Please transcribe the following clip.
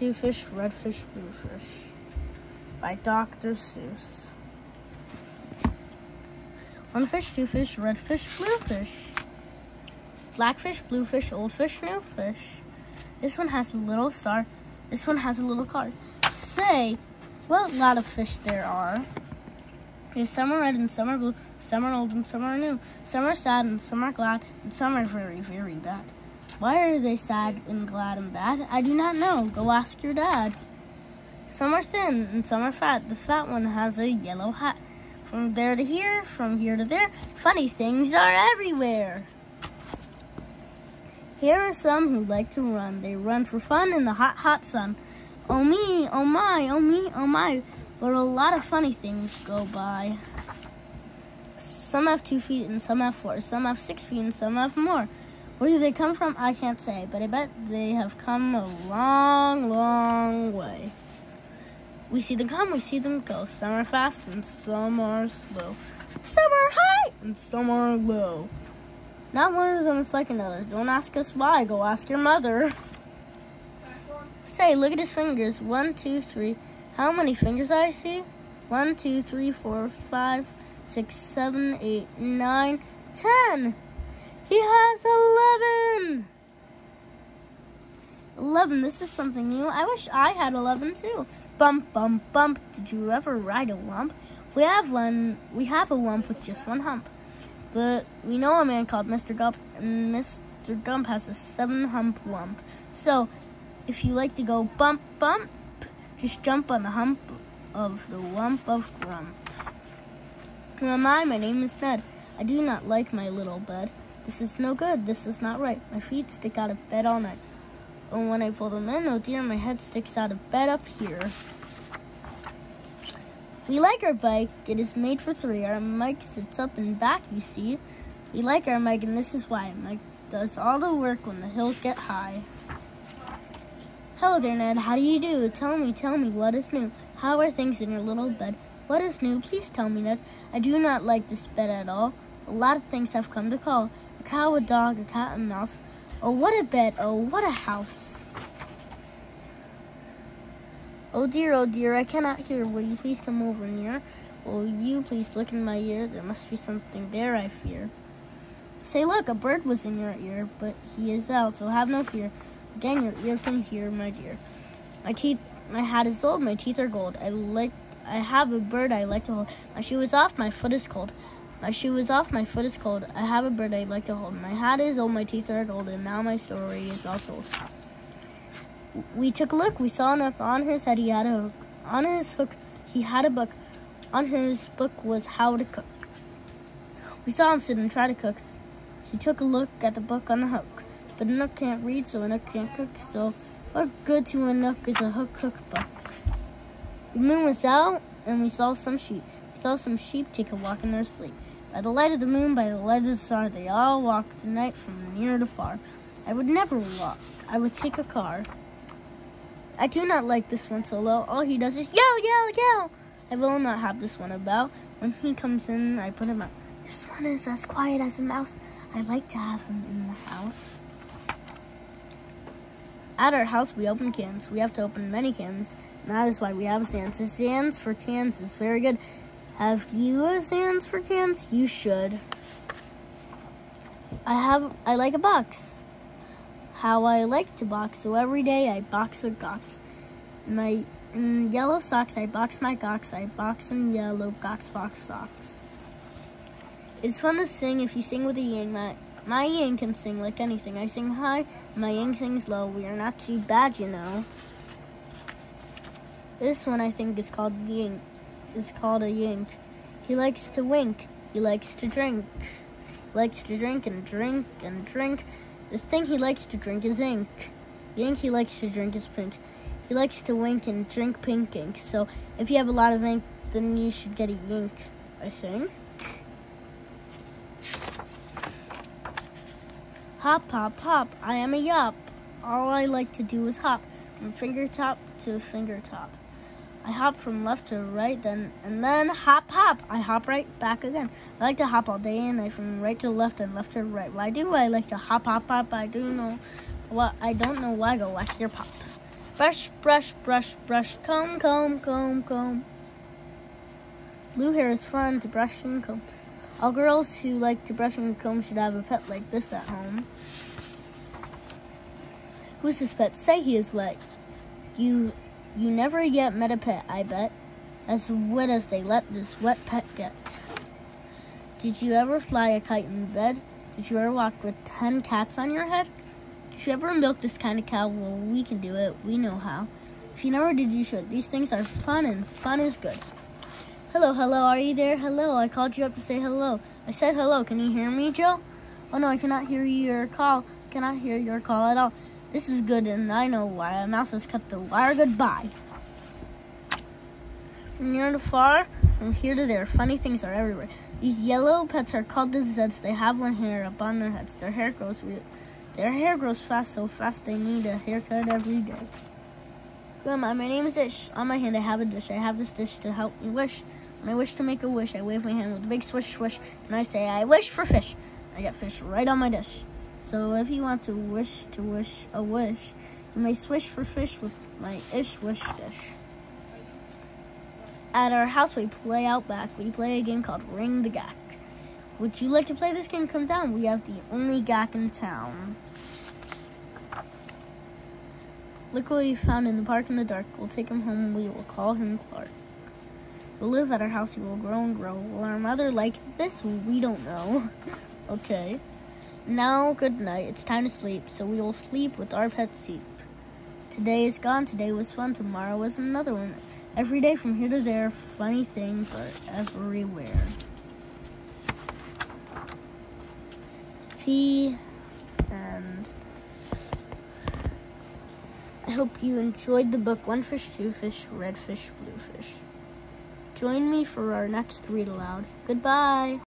two fish, red fish, blue fish by Dr. Seuss. One fish, two fish, red fish, blue fish. Black fish, blue fish, old fish, new fish. This one has a little star. This one has a little card. Say what lot of fish there are. Yes, some are red and some are blue, some are old and some are new. Some are sad and some are glad, and some are very, very bad. Why are they sad and glad and bad? I do not know. Go ask your dad. Some are thin and some are fat. The fat one has a yellow hat. From there to here, from here to there, funny things are everywhere. Here are some who like to run. They run for fun in the hot, hot sun. Oh me, oh my, oh me, oh my. But a lot of funny things go by. Some have two feet and some have four. Some have six feet and some have more. Where do they come from? I can't say, but I bet they have come a long, long way. We see them come, we see them go. Some are fast and some are slow. Some are high and some are low. Not one is like another. Don't ask us why, go ask your mother. Say, look at his fingers. One, two, three. How many fingers I see? One, two, three, four, five, six, seven, eight, nine, ten. He has 11. 11, this is something new. I wish I had 11 too. Bump, bump, bump. Did you ever ride a lump? We have one. We have a lump with just one hump. But we know a man called Mr. Gump, and Mr. Gump has a seven hump lump. So, if you like to go bump, bump, just jump on the hump of the lump of grump. Who am I? My name is Ned. I do not like my little bed. This is no good. This is not right. My feet stick out of bed all night. And when I pull them in, oh dear, my head sticks out of bed up here. We like our bike. It is made for three. Our Mike sits up and back, you see. We like our Mike, and this is why. Mike does all the work when the hills get high. Hello there, Ned. How do you do? Tell me, tell me, what is new? How are things in your little bed? What is new? Please tell me, Ned. I do not like this bed at all. A lot of things have come to call. A cow, a dog, a cat, a mouse. Oh, what a bed. Oh, what a house. Oh dear, oh dear, I cannot hear. Will you please come over near? Will you please look in my ear? There must be something there, I fear. Say, look, a bird was in your ear, but he is out, so have no fear. Again, your ear can hear, my dear. My teeth, my hat is old, my teeth are gold. I like, I have a bird I like to hold. My shoe is off, my foot is cold. My shoe is off, my foot is cold. I have a bird I'd like to hold. My hat is old, my teeth are gold, and now my story is all told. We took a look, we saw enough on his head he had a hook. On his hook he had a book. On his book was how to cook. We saw him sit and try to cook. He took a look at the book on the hook. But a nook can't read, so a nook can't cook, so what good to a nook is a hook cookbook? The moon was out, and we saw some sheep. We saw some sheep take a walk in their sleep. By the light of the moon, by the light of the star, they all walked tonight from near to far. I would never walk. I would take a car. I do not like this one so low. All he does is yell, yell, yell. I will not have this one about. When he comes in, I put him out. This one is as quiet as a mouse. I like to have him in the house. At our house, we open cans. We have to open many cans. And that is why we have Zans. Zans for cans is very good. Have you Zans for cans? You should. I have, I like a box. How I like to box, so every day I box with Gox. My in yellow socks, I box my Gox. I box in yellow Gox box socks. It's fun to sing if you sing with a yang. My, my yang can sing like anything. I sing high, my yang sings low. We are not too bad, you know. This one I think is called yang is called a yank. He likes to wink. He likes to drink. He likes to drink and drink and drink. The thing he likes to drink is ink. The ink he likes to drink is pink. He likes to wink and drink pink ink. So if you have a lot of ink, then you should get a yank, I think. Hop, hop, hop, I am a yop. All I like to do is hop from finger top to finger top. I hop from left to right, then and then hop, hop. I hop right back again. I like to hop all day, and I from right to left and left to right. Why do I like to hop, hop, hop? I do know. Well, I don't know why. I go ask your pop. Brush, brush, brush, brush, comb, comb, comb, comb. Blue hair is fun to brush and comb. All girls who like to brush and comb should have a pet like this at home. Who's this pet? Say he is wet. You you never yet met a pet, I bet, as wet as they let this wet pet get. Did you ever fly a kite in bed? Did you ever walk with ten cats on your head? Did you ever milk this kind of cow? Well, we can do it. We know how. If you never did, you should. These things are fun, and fun is good. Hello, hello, are you there? Hello, I called you up to say hello. I said hello. Can you hear me, Joe? Oh no, I cannot hear your call. cannot hear your call at all. This is good, and I know why. A mouse has cut the wire goodbye. From near to far, from here to there, funny things are everywhere. These yellow pets are called the Zeds. They have one hair up on their heads. Their hair grows real. Their hair grows fast, so fast they need a haircut every day. Grandma, my name is Ish. On my hand, I have a dish. I have this dish to help me wish. When I wish to make a wish, I wave my hand with a big swish swish, and I say, I wish for fish. I get fish right on my dish. So if you want to wish to wish a wish, you may swish for fish with my ish wish dish. At our house, we play out back. We play a game called Ring the Gack. Would you like to play this game? Come down. We have the only gack in town. Look what we found in the park in the dark. We'll take him home and we will call him Clark. We'll live at our house. He will grow and grow. Will our mother like this? We don't know. okay. Now, good night. It's time to sleep, so we will sleep with our pet Zeep. Today is gone. Today was fun. Tomorrow is another one. Every day from here to there, funny things are everywhere. Tea and I hope you enjoyed the book One Fish, Two Fish, Red Fish, Blue Fish. Join me for our next read aloud. Goodbye.